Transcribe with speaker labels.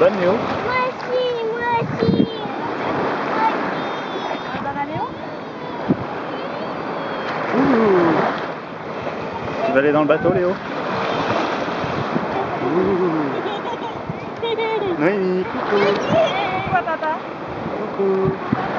Speaker 1: bonne Léo
Speaker 2: Moi aussi, moi aussi.
Speaker 1: Ouh. Tu vas aller dans le bateau Léo Ouh. Noémie, coucou
Speaker 3: papa
Speaker 1: Coucou